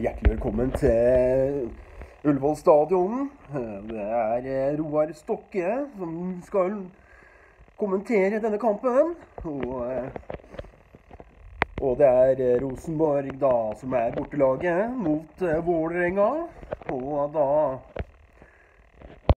hjertelig velkommen til Ullevål stadion. Det er eh, Roar Stokke som skal kommentere denne kampen. Og, eh, og det er eh, Rosenborg da som er bortelaget mot Vålerenga. Og da